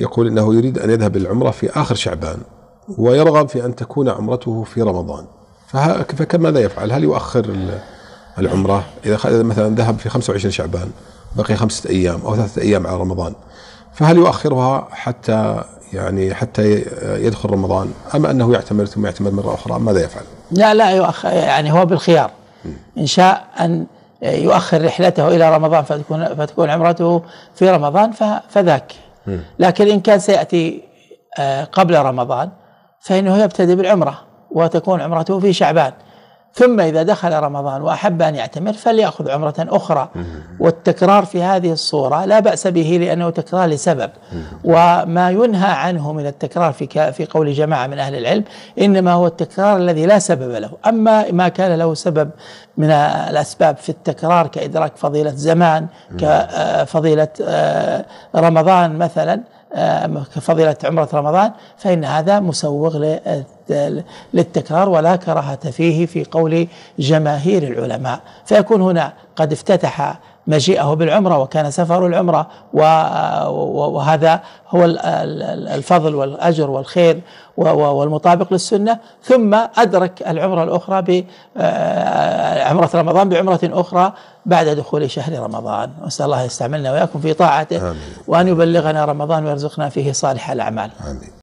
يقول إنه يريد أن يذهب للعمرة في آخر شعبان ويرغب في أن تكون عمرته في رمضان. فه- فكم ماذا يفعل؟ هل يؤخر ال- العمرة؟ إذا مثلا ذهب في 25 شعبان بقي خمسة أيام أو ثلاثة أيام على رمضان فهل يؤخرها حتى يعني حتى يدخل رمضان؟ أم أنه يعتمر ثم يعتمر مرة أخرى؟ ماذا يفعل؟ لا لا يؤخر يعني هو بالخيار. إن شاء أن يؤخر رحلته إلى رمضان فتكون فتكون عمرته في رمضان فذاك. لكن إن كان سيأتي آه، قبل رمضان فإنه يبتدئ بالعمرة وتكون عمرته في شعبان. ثم إذا دخل رمضان وأحب أن يعتمر فليأخذ عمرة أخرى. والتكرار في هذه الصورة لا بأس به لأنه تكرار لسبب. وما ينهى عنه من التكرار في في قول جماعة من أهل العلم إنما هو التكرار الذي لا سبب له. أما ما كان له سبب من الأسباب في التكرار كإدراك فضيلة زمان كفضيلة آه، رمضان مثلا آه، كفضيلة عمرة رمضان فإن هذا مسوغ للتكرار ولا كراهة فيه في قول جماهير العلماء. فيكون هنا قد افتتح مجيئه بالعمرة وكان سفر و- وهذا هو ال- ال- الفضل والأجر والخير والمطابق للسنة. ثم أدرك العمرة الأخرى بعمرة رمضان بعمرة أخرى بعد دخول شهر رمضان. نسأل الله يستعملنا وإياكم في طاعته آمين. وأن يبلغنا رمضان ويرزقنا فيه صالح الأعمال. آمين.